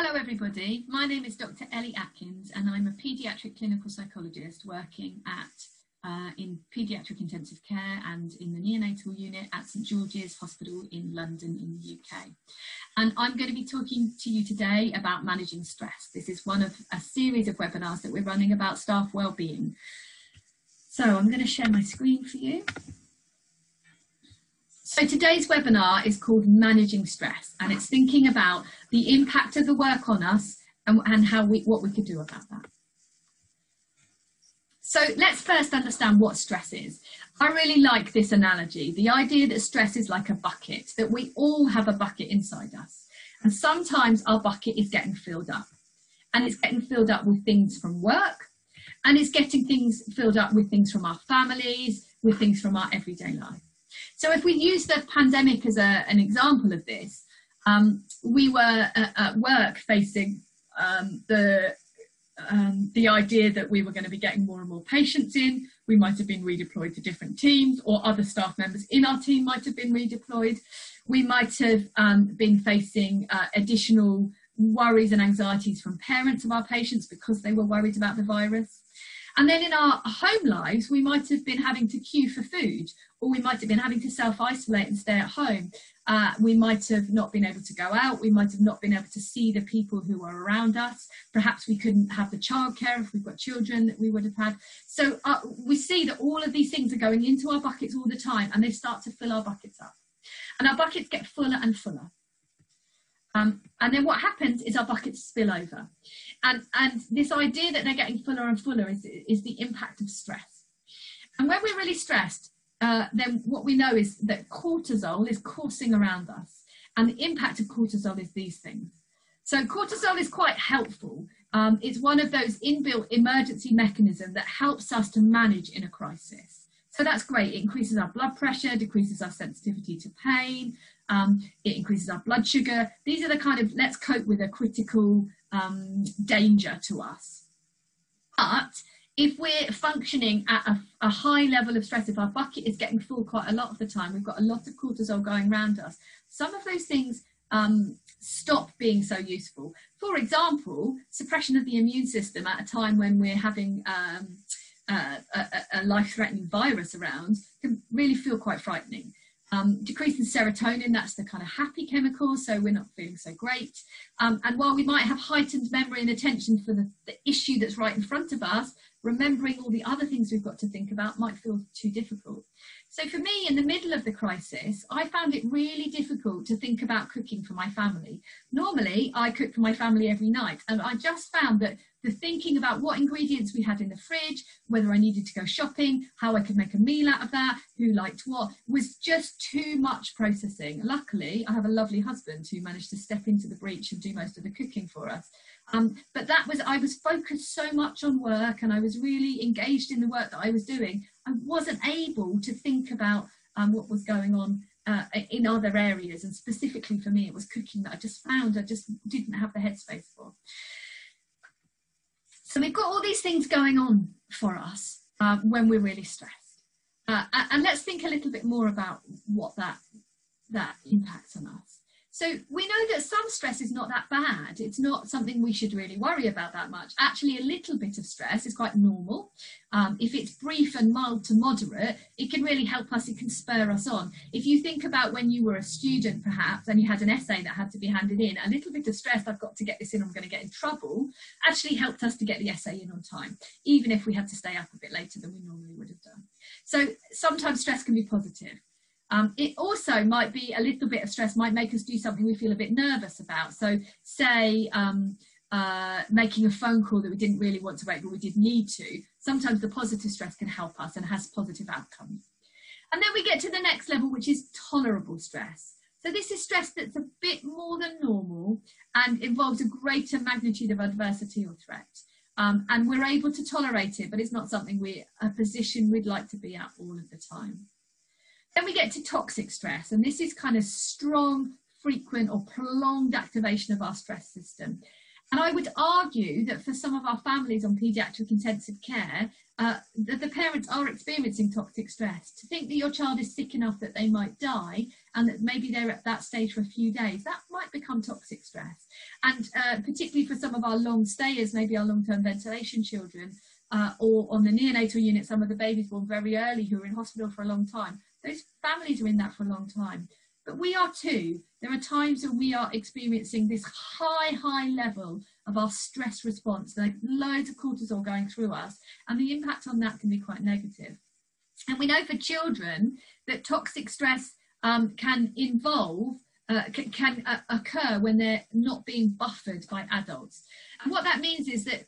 Hello everybody, my name is Dr Ellie Atkins and I'm a paediatric clinical psychologist working at uh, in paediatric intensive care and in the neonatal unit at St George's Hospital in London in the UK. And I'm going to be talking to you today about managing stress. This is one of a series of webinars that we're running about staff wellbeing. So I'm going to share my screen for you. So today's webinar is called Managing Stress and it's thinking about the impact of the work on us and, and how we, what we could do about that. So let's first understand what stress is. I really like this analogy, the idea that stress is like a bucket, that we all have a bucket inside us. And sometimes our bucket is getting filled up. And it's getting filled up with things from work, and it's getting things filled up with things from our families, with things from our everyday life. So if we use the pandemic as a, an example of this, um, we were at, at work facing um, the um, the idea that we were going to be getting more and more patients in. We might have been redeployed to different teams, or other staff members in our team might have been redeployed. We might have um, been facing uh, additional worries and anxieties from parents of our patients because they were worried about the virus. And then in our home lives, we might have been having to queue for food, or we might have been having to self isolate and stay at home. Uh, we might have not been able to go out. We might have not been able to see the people who are around us. Perhaps we couldn't have the childcare if we've got children that we would have had. So uh, we see that all of these things are going into our buckets all the time and they start to fill our buckets up. And our buckets get fuller and fuller. Um, and then what happens is our buckets spill over. And, and this idea that they're getting fuller and fuller is, is the impact of stress. And when we're really stressed, uh, then what we know is that cortisol is coursing around us. And the impact of cortisol is these things. So cortisol is quite helpful. Um, it's one of those inbuilt emergency mechanisms that helps us to manage in a crisis. So that's great. It increases our blood pressure, decreases our sensitivity to pain, um, it increases our blood sugar. These are the kind of let's cope with a critical um, danger to us. But if we're functioning at a, a, high level of stress, if our bucket is getting full quite a lot of the time, we've got a lot of cortisol going around us, some of those things um, stop being so useful. For example, suppression of the immune system at a time when we're having um, uh, a, a life-threatening virus around can really feel quite frightening. Um, serotonin, that's the kind of happy chemical, so we're not feeling so great. Um, and while we might have heightened memory and attention for the, the, issue that's right in front of us, remembering all the other things we've got to think about might feel too difficult. So for me, in the middle of the crisis, I found it really difficult to think about cooking for my family. Normally, I cook for my family every night, and I just found that the thinking about what ingredients we had in the fridge, whether I needed to go shopping, how I could make a meal out of that, who liked what, was just too much processing. Luckily, I have a lovely husband who managed to step into the breach and do most of the cooking for us. Um, but that was, I was focused so much on work and I was really engaged in the work that I was doing. I wasn't able to think about um, what was going on uh, in other areas. And specifically for me, it was cooking that I just found I just didn't have the headspace for. So we've got all these things going on for us uh, when we're really stressed. Uh, and let's think a little bit more about what that, that impacts on us. So we know that some stress is not that bad. It's not something we should really worry about that much. Actually, a little bit of stress is quite normal. Um, if it's brief and mild to moderate, it can really help us, it can spur us on. If you think about when you were a student, perhaps, and you had an essay that had to be handed in, a little bit of stress, I've got to get this in, I'm going to get in trouble, actually helped us to get the essay in on time, even if we had to stay up a bit later than we normally would have done. So sometimes stress can be positive. Um, it also might be a little bit of stress might make us do something we feel a bit nervous about. So say um, uh, making a phone call that we didn't really want to make, but we did need to. Sometimes the positive stress can help us and has positive outcomes. And then we get to the next level, which is tolerable stress. So this is stress that's a bit more than normal and involves a greater magnitude of adversity or threat. Um, and we're able to tolerate it, but it's not something we're a position we'd like to be at all of the time. Then we get to toxic stress, and this is kind of strong, frequent, or prolonged activation of our stress system. And I would argue that for some of our families on paediatric intensive care, uh, that the parents are experiencing toxic stress. To think that your child is sick enough that they might die and that maybe they're at that stage for a few days, that might become toxic stress. And uh, particularly for some of our long stayers, maybe our long-term ventilation children, uh, or on the neonatal unit, some of the babies born very early who are in hospital for a long time, those families are in that for a long time. But we are too. There are times when we are experiencing this high, high level of our stress response, like loads of cortisol going through us, and the impact on that can be quite negative. And we know for children that toxic stress um, can involve uh, can, can uh, occur when they're not being buffered by adults. And what that means is that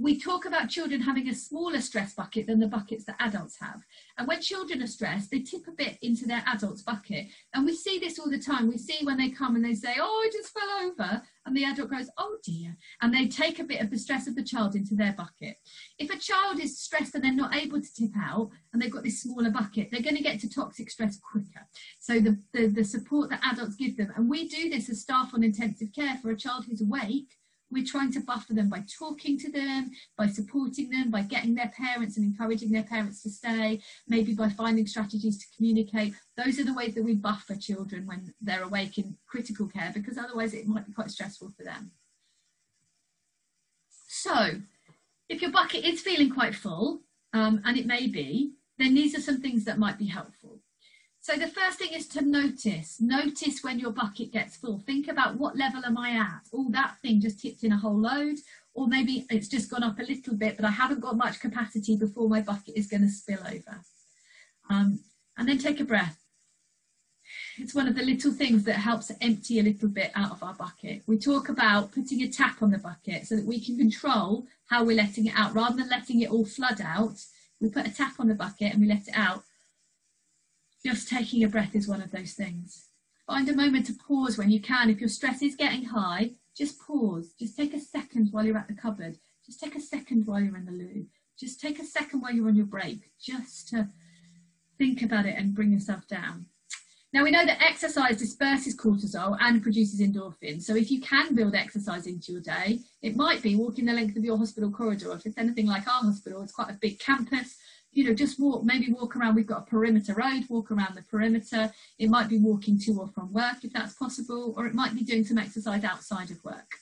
we talk about children having a smaller stress bucket than the buckets that adults have. And when children are stressed, they tip a bit into their adult's bucket. And we see this all the time. We see when they come and they say, Oh, I just fell over. And the adult goes, Oh dear. And they take a bit of the stress of the child into their bucket. If a child is stressed and they're not able to tip out and they've got this smaller bucket, they're going to get to toxic stress quicker. So the, the, the support that adults give them, and we do this as staff on intensive care for a child who's awake we're trying to buffer them by talking to them, by supporting them, by getting their parents and encouraging their parents to stay, maybe by finding strategies to communicate. Those are the ways that we buffer children when they're awake in critical care because otherwise it might be quite stressful for them. So, if your bucket is feeling quite full, um, and it may be, then these are some things that might be helpful. So the first thing is to notice. Notice when your bucket gets full. Think about what level am I at? Oh, that thing just tipped in a whole load. Or maybe it's just gone up a little bit, but I haven't got much capacity before my bucket is going to spill over. Um, and then take a breath. It's one of the little things that helps empty a little bit out of our bucket. We talk about putting a tap on the bucket so that we can control how we're letting it out. Rather than letting it all flood out, we put a tap on the bucket and we let it out just taking a breath is one of those things. Find a moment to pause when you can. If your stress is getting high, just pause. Just take a second while you're at the cupboard. Just take a second while you're in the loo. Just take a second while you're on your break, just to think about it and bring yourself down. Now we know that exercise disperses cortisol and produces endorphins. So if you can build exercise into your day, it might be walking the length of your hospital corridor. If it's anything like our hospital, it's quite a big campus you know, just walk, maybe walk around. We've got a perimeter road, walk around the perimeter. It might be walking to or from work if that's possible, or it might be doing some exercise outside of work.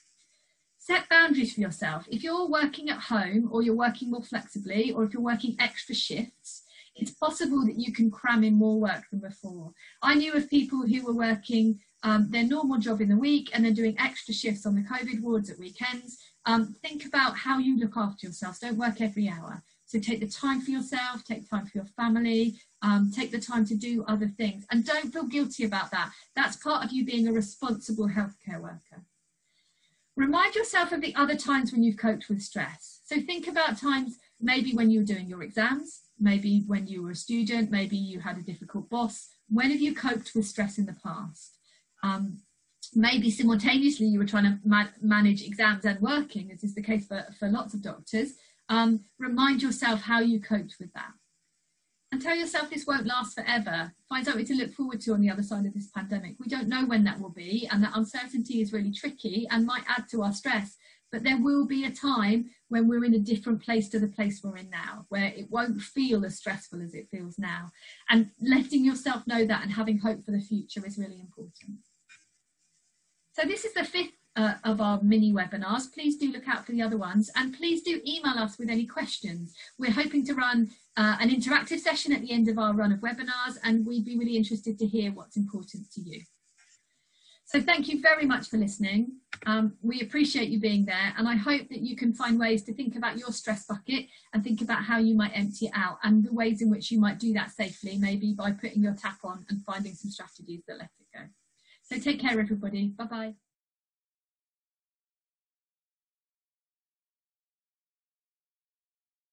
Set boundaries for yourself. If you're working at home or you're working more flexibly, or if you're working extra shifts, it's possible that you can cram in more work than before. I knew of people who were working um, their normal job in the week and then doing extra shifts on the COVID wards at weekends. Um, think about how you look after yourself. Don't work every hour. So take the time for yourself, take time for your family, um, take the time to do other things. And don't feel guilty about that. That's part of you being a responsible healthcare worker. Remind yourself of the other times when you've coped with stress. So think about times maybe when you were doing your exams, maybe when you were a student, maybe you had a difficult boss. When have you coped with stress in the past? Um, maybe simultaneously you were trying to ma manage exams and working, as is the case for, for lots of doctors. Um, remind yourself how you coped with that. And tell yourself this won't last forever. Find something to look forward to on the other side of this pandemic. We don't know when that will be, and that uncertainty is really tricky and might add to our stress. But there will be a time when we're in a different place to the place we're in now, where it won't feel as stressful as it feels now. And letting yourself know that and having hope for the future is really important. So, this is the fifth uh, of our mini webinars. Please do look out for the other ones and please do email us with any questions. We're hoping to run uh, an interactive session at the end of our run of webinars and we'd be really interested to hear what's important to you. So thank you very much for listening. Um, we appreciate you being there and I hope that you can find ways to think about your stress bucket and think about how you might empty it out and the ways in which you might do that safely, maybe by putting your tap on and finding some strategies that let it go. So take care everybody. Bye bye.